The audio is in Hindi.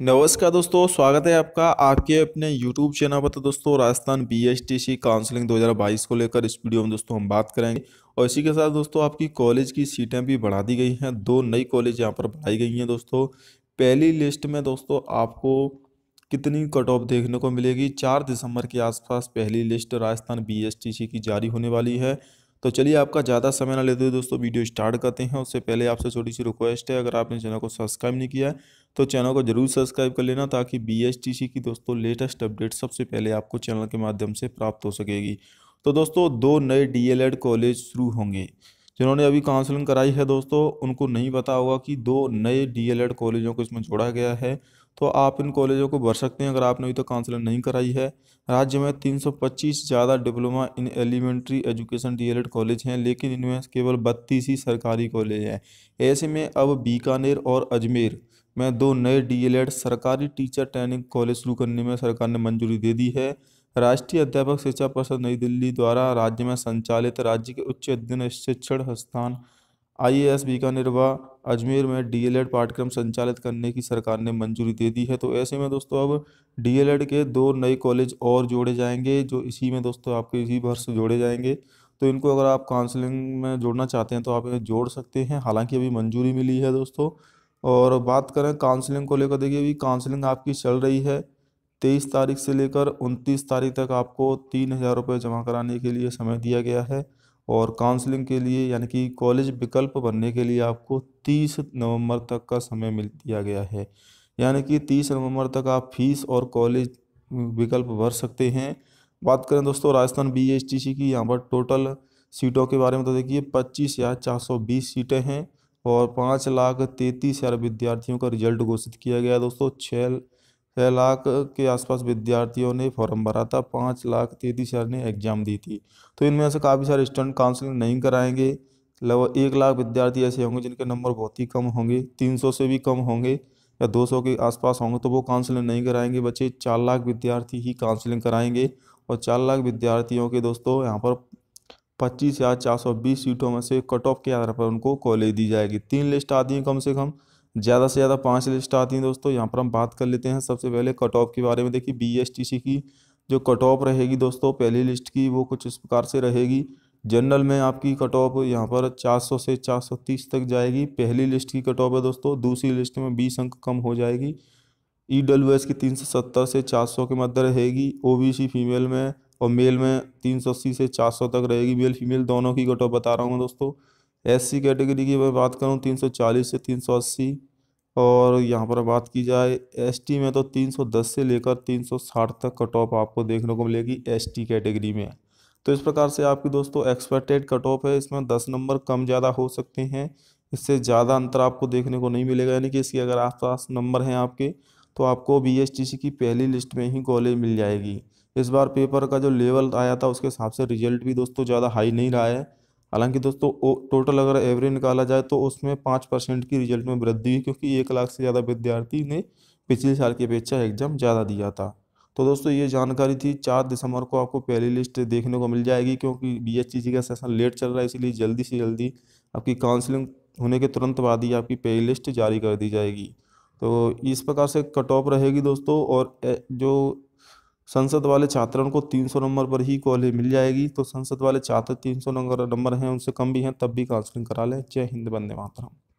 नमस्कार दोस्तों, स्वागत है आपका आपके अपने YouTube चैनल पर। तो दोस्तों, Rajasthan B S T C counselling 2022 को लेकर इस वीडियो में दोस्तों हम बात करेंगे। और इसी के साथ दोस्तों, आपकी कॉलेज की सीटें भी बढ़ा दी गई हैं। दो नई कॉलेज यहाँ पर बढ़ाई गई हैं दोस्तों। पहली लिस्ट में दोस्तों, आपको कितनी कट ऑफ़ देखने को मिलेगी? चार दिसंबर के आसपास पहली list Rajasthan B S T C की जारी होने वाली है। तो चलिए आपका ज़्यादा समय ना लेते हुए दोस्तों वीडियो स्टार्ट करते हैं। उससे पहले आपसे छोटी सी रिक्वेस्ट है, अगर आपने चैनल को सब्सक्राइब नहीं किया है तो चैनल को ज़रूर सब्सक्राइब कर लेना ताकि बी की दोस्तों लेटेस्ट अपडेट सबसे पहले आपको चैनल के माध्यम से प्राप्त हो सकेगी। तो दोस्तों दो नए डी कॉलेज शुरू होंगे। जिन्होंने अभी काउंसलिंग कराई है दोस्तों, उनको नहीं पता होगा कि दो नए डी कॉलेजों को इसमें जोड़ा गया है। तो आप इन कॉलेजों को भर सकते हैं अगर आपने अभी तक तो काउंसलिंग नहीं कराई है। राज्य में 325 ज़्यादा diploma in elementary education D El Ed college हैं, लेकिन इनमें केवल बत्तीस ही सरकारी कॉलेज हैं। ऐसे में अब बीकानेर और अजमेर में दो नए डीएलएड सरकारी टीचर ट्रेनिंग कॉलेज शुरू करने में सरकार ने मंजूरी दे दी है। राष्ट्रीय अध्यापक शिक्षा परिषद नई दिल्ली द्वारा राज्य में संचालित राज्य के उच्च अध्ययन शिक्षण संस्थान आईएएस बीकानेर व अजमेर में डीएलएड पाठ्यक्रम संचालित करने की सरकार ने मंजूरी दे दी है। तो ऐसे में दोस्तों, अब डीएलएड के दो नए कॉलेज और जोड़े जाएँगे, जो इसी में दोस्तों आपके इसी वर्ष जोड़े जाएँगे। तो इनको अगर आप काउंसलिंग में जोड़ना चाहते हैं तो आप इन्हें जोड़ सकते हैं। हालाँकि अभी मंजूरी मिली है दोस्तों। और बात करें काउंसलिंग को लेकर, देखिए अभी काउंसलिंग आपकी चल रही है। तेईस तारीख से लेकर उनतीस तारीख तक आपको तीन हज़ार रुपये जमा कराने के लिए समय दिया गया है और काउंसलिंग के लिए यानी कि कॉलेज विकल्प बनने के लिए आपको तीस नवंबर तक का समय मिल दिया गया है। यानी कि तीस नवंबर तक आप फ़ीस और कॉलेज विकल्प भर सकते हैं। बात करें दोस्तों Rajasthan B S T C की, यहाँ पर टोटल सीटों के बारे में तो देखिए पच्चीस हज़ार चार सौ बीस सीटें हैं और पाँच लाख तैंतीस हज़ार विद्यार्थियों का रिज़ल्ट घोषित किया गया दोस्तों छः छः लाख के आसपास विद्यार्थियों ने फॉर्म भरा था, पाँच लाख तैंतीस हज़ार ने एग्ज़ाम दी थी। तो इनमें से काफ़ी सारे स्टूडेंट काउंसलिंग नहीं कराएँगे, लगभग एक लाख विद्यार्थी ऐसे होंगे जिनके नंबर बहुत ही कम होंगे, तीन सौ से भी कम होंगे या दो सौ के आसपास होंगे तो वो काउंसलिंग नहीं कराएँगे बच्चे, चार लाख विद्यार्थी ही काउंसलिंग कराएँगे। और चार लाख विद्यार्थियों के दोस्तों, यहाँ पर पच्चीस हज़ार चार सौ बीस सीटों में से कट ऑफ़ के आधार पर उनको कॉलेज दी जाएगी। तीन लिस्ट आती हैं कम से कम ज़्यादा से ज़्यादा पाँच लिस्ट आती हैं दोस्तों। यहाँ पर हम बात कर लेते हैं सबसे पहले कट ऑफ़ के बारे में। देखिए बी एस टी सी की जो कट ऑफ़ रहेगी दोस्तों, पहली लिस्ट की, वो कुछ इस प्रकार से रहेगी। जनरल में आपकी कट ऑफ़ यहाँ पर 400 से 430 तक जाएगी। पहली लिस्ट की कट ऑफ़ है दोस्तों, दूसरी लिस्ट में बीस अंक कम हो जाएगी। ई डब्ल्यू एस की 370 से 400 के मध्य रहेगी। ओ बी सी फीमेल में और मेल में 380 से 400 तक रहेगी। मेल फीमेल दोनों की कट ऑफ़ बता रहा हूँ दोस्तों। एससी कैटेगरी की मैं बात करूँ 340 से 380 और यहाँ पर बात की जाए एसटी में तो 310 से लेकर 360 तक कट ऑफ़ आपको देखने को मिलेगी एसटी कैटेगरी में। तो इस प्रकार से आपकी दोस्तों एक्सपेक्टेड कट ऑफ़ है, इसमें 10 नंबर कम ज़्यादा हो सकते हैं, इससे ज़्यादा अंतर आपको देखने को नहीं मिलेगा, यानी कि इसके अगर आसपास नंबर हैं आपके तो आपको बीएसटीसी की पहली लिस्ट में ही कॉलेज मिल जाएगी। इस बार पेपर का जो लेवल आया था, उसके हिसाब से रिज़ल्ट भी दोस्तों ज़्यादा हाई नहीं रहा है। हालाँकि दोस्तों टोटल अगर एवरेज निकाला जाए तो उसमें पाँच परसेंट की रिज़ल्ट में वृद्धि हुई क्योंकि एक लाख से ज़्यादा विद्यार्थी ने पिछले साल की अपेक्षा एग्ज़ाम ज़्यादा दिया था। तो दोस्तों, ये जानकारी थी। चार दिसंबर को आपको पहली लिस्ट देखने को मिल जाएगी क्योंकि बी का सेशन लेट चल रहा है, इसीलिए जल्दी से जल्दी आपकी काउंसलिंग होने के तुरंत बाद ही आपकी पहली लिस्ट जारी कर दी जाएगी। तो इस प्रकार से कट ऑफ़ रहेगी दोस्तों और जो संसद वाले छात्रों को 300 नंबर पर ही कॉलेज मिल जाएगी। तो संसद वाले छात्र 300 नंबर नंबर हैं, उनसे कम भी हैं, तब भी काउंसलिंग करा लें। जय हिंद बंदे मातरम।